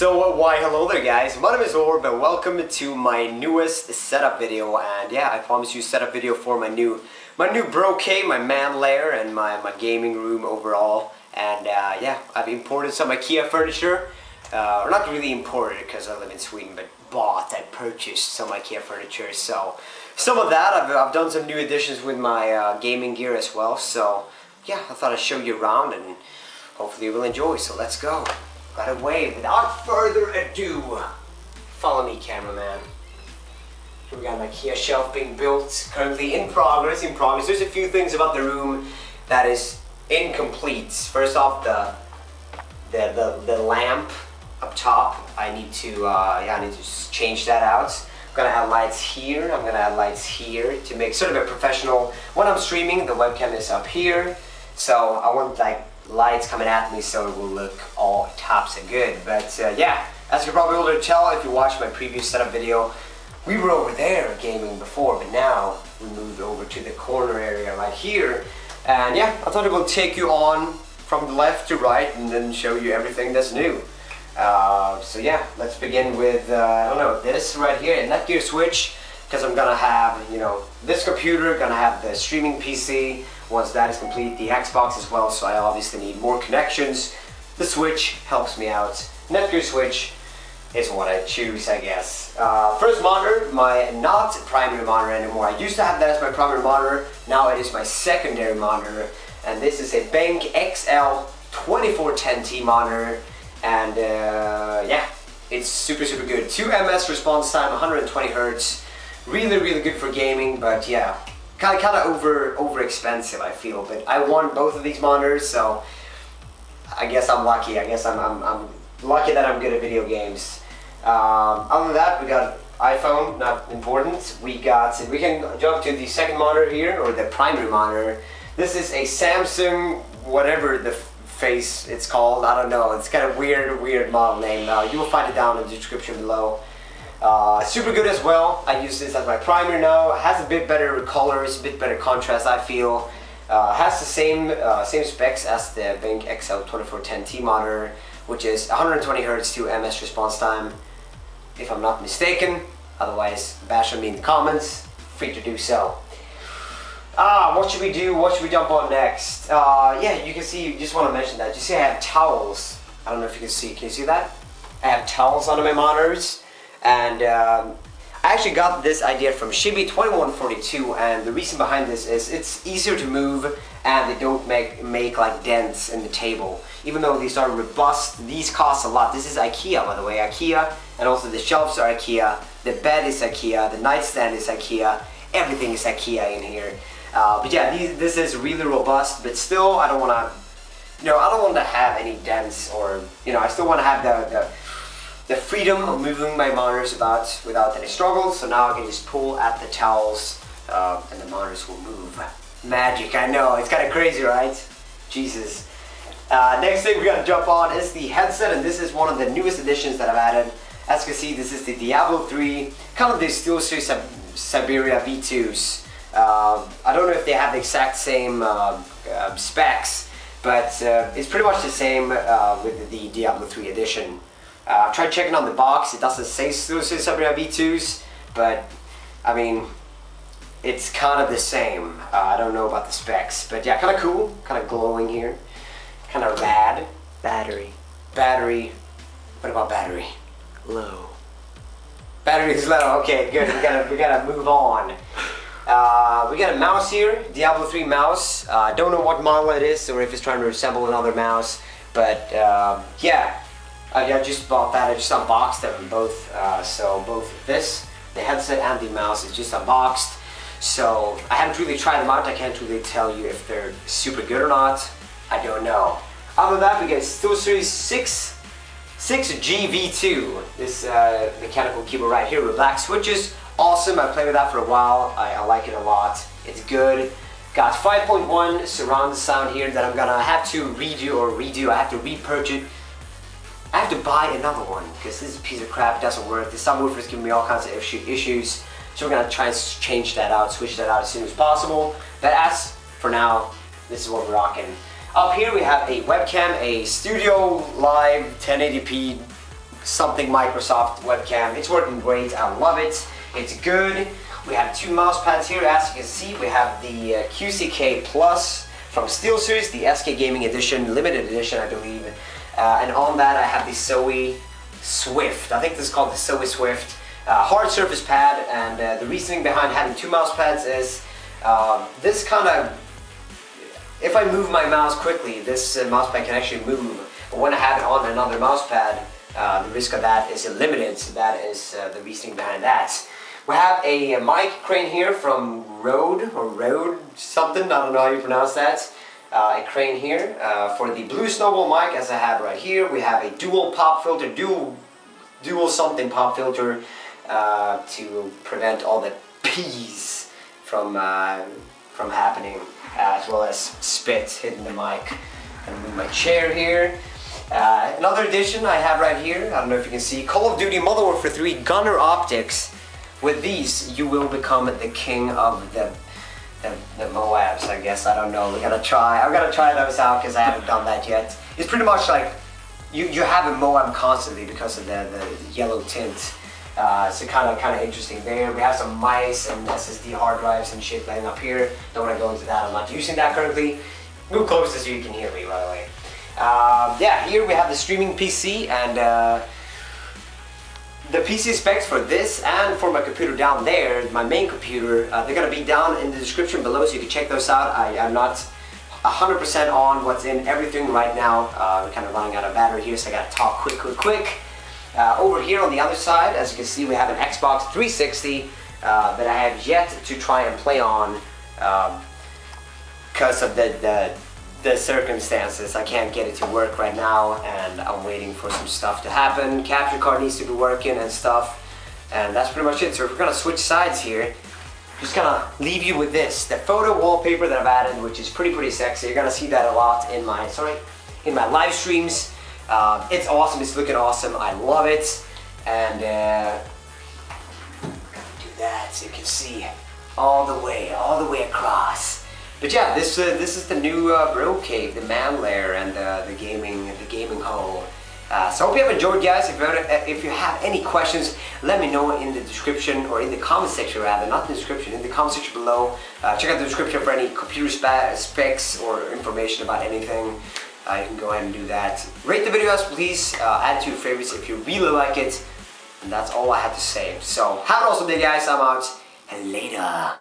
So uh, why hello there guys, my name is Orb and welcome to my newest setup video. And yeah I promise you setup video for my new my new brocade, my man lair and my, my gaming room overall. And uh, yeah I've imported some IKEA furniture. Uh, or not really imported because I live in Sweden but bought I purchased some IKEA furniture. So some of that I've, I've done some new additions with my uh, gaming gear as well. So yeah I thought I'd show you around and hopefully you will enjoy. So let's go right away without further ado. Follow me cameraman. Here we got my IKEA shelf being built currently in progress in progress. There's a few things about the room that is incomplete. First off the the, the, the lamp up top. I need to uh, yeah I need to change that out. I'm gonna add lights here. I'm gonna add lights here to make sort of a professional when I'm streaming the webcam is up here. So I want like lights coming at me so it will look all tops and good. But uh, yeah, as you're probably able to tell if you watched my previous setup video, we were over there gaming before, but now we moved over to the corner area right here. And yeah, I thought it will take you on from the left to right and then show you everything that's new. Uh, so yeah, let's begin with, uh, I don't know, this right here, Netgear switch, because I'm gonna have, you know, this computer, gonna have the streaming PC, once that is complete, the Xbox as well, so I obviously need more connections. The Switch helps me out. Netgear Switch is what I choose, I guess. Uh, first monitor, my not primary monitor anymore. I used to have that as my primary monitor, now it is my secondary monitor. And this is a BenQ XL 2410T monitor. And uh, yeah, it's super, super good. 2 ms response time, 120 hertz. Really, really good for gaming, but yeah, kind of kind of over over expensive I feel but I want both of these monitors so I guess I'm lucky. I guess I'm, I'm, I'm lucky that I'm good at video games. Um, other than that we got iPhone not important. We got we can jump to the second monitor here or the primary monitor. This is a Samsung whatever the face it's called. I don't know. It's got a weird weird model name. Uh, you will find it down in the description below uh, super good as well. I use this as my primer now. It has a bit better colors, a bit better contrast I feel. Uh, has the same uh, same specs as the Benq XL2410T monitor, which is 120 Hz to ms response time, if I'm not mistaken. Otherwise, bash on me in the comments. Free to do so. Ah, what should we do? What should we jump on next? Uh, yeah, you can see, just want to mention that. You see I have towels. I don't know if you can see. Can you see that? I have towels on my monitors. And um, I actually got this idea from Shibi2142 and the reason behind this is it's easier to move and they don't make, make like dents in the table. Even though these are robust, these cost a lot. This is IKEA by the way, IKEA and also the shelves are IKEA, the bed is IKEA, the nightstand is IKEA, everything is IKEA in here. Uh, but yeah, these, this is really robust, but still I don't want to, you know, I don't want to have any dents or, you know, I still want to have the, the the freedom of moving my monitors about without any struggle. So now I can just pull at the towels uh, and the monitors will move. Magic, I know, it's kind of crazy, right? Jesus. Uh, next thing we're gonna jump on is the headset and this is one of the newest additions that I've added. As you can see, this is the Diablo 3, kind of the SteelSeries Sib Siberia V2s. Uh, I don't know if they have the exact same uh, specs, but uh, it's pretty much the same uh, with the Diablo 3 edition. Uh, I tried checking on the box, it doesn't say Siberia V2s, but I mean, it's kind of the same. Uh, I don't know about the specs, but yeah, kind of cool, kind of glowing here, kind of rad. Battery. Battery, what about battery? Low. Battery is low, okay, good, we gotta, we gotta move on. Uh, we got a mouse here, Diablo 3 mouse. I uh, don't know what model it is or if it's trying to resemble another mouse, but um, yeah, uh, I just bought that, I just unboxed them both. Uh, so both this, the headset and the mouse is just unboxed. So I haven't really tried them out, I can't really tell you if they're super good or not. I don't know. Other than that, we get SteelSeries 6, 6GV2. This uh, mechanical keyboard right here with black switches. Awesome, I played with that for a while. I, I like it a lot. It's good. Got 5.1 surround sound here that I'm gonna have to redo or redo. I have to repurchase I have to buy another one because this piece of crap doesn't work. The subwoofer is giving me all kinds of issues. So we're gonna try and change that out, switch that out as soon as possible. But as for now, this is what we're rocking. Up here we have a webcam, a Studio Live 1080p something Microsoft webcam. It's working great. I love it. It's good. We have two mouse pads here. As you can see, we have the uh, QCK Plus from SteelSeries, the SK Gaming Edition, limited edition, I believe. Uh, and on that, I have the Zowie Swift. I think this is called the Zowie Swift. Uh, hard surface pad, and uh, the reasoning behind having two mouse pads is uh, this kind of if I move my mouse quickly, this uh, mouse pad can actually move. But when I have it on another mouse pad, uh, the risk of that is limited. So that is uh, the reasoning behind that. We have a, a mic crane here from Rode or Rode something. I don't know how you pronounce that. Uh, a crane here uh, for the Blue Snowball mic, as I have right here. We have a dual pop filter, dual dual something pop filter uh, to prevent all the peas from from happening as well as spit hitting the mic. And move my chair here. Uh, another addition I have right here, I don't know if you can see, Call of Duty Modern Warfare 3 Gunnar Optics. With these, you will become the king of the, the, the Moabs, I guess. I don't know. We gotta try. I've gotta try those out because I haven't done that yet. It's pretty much like you, you have a Moab constantly because of the, the yellow tint. Uh, so kind of kind of interesting there. We have some mice and SSD hard drives and shit laying up here. Don't want to go into that. I'm not using that currently. Move closer so you can hear me, by the way. Uh, yeah, here we have the streaming PC and uh, the PC specs for this and for my computer down there, my main computer, uh, they're gonna be down in the description below so you can check those out. I, am not 100% on what's in everything right now. Uh, we're kind of running out of battery here, so I gotta talk quick, quick, quick. Uh, over here on the other side, as you can see, we have an Xbox 360 uh, that I have yet to try and play on because um, of the, the, the circumstances. I can't get it to work right now and I'm waiting for some stuff to happen. Capture card needs to be working and stuff. And that's pretty much it. So we're gonna switch sides here. Just gonna leave you with this, the photo wallpaper that I've added, which is pretty, pretty sexy. You're gonna see that a lot in my, sorry, in my live streams. Um, it's awesome, it's looking awesome, I love it. And uh, do that so you can see all the way, all the way across. But yeah, this uh, this is the new uh, Cave, the man lair, and uh, the gaming the gaming hole. Uh, so I hope you have enjoyed, guys. If you, have, uh, if you have any questions, let me know in the description or in the comment section rather, not the description, in the comment section below. Uh, check out the description for any computer specs or information about anything uh, you can go ahead and do that. Rate the videos, please. Add to your favorites if you really like it. And that's all I have to say. So, have an awesome day, guys. I'm out. And later.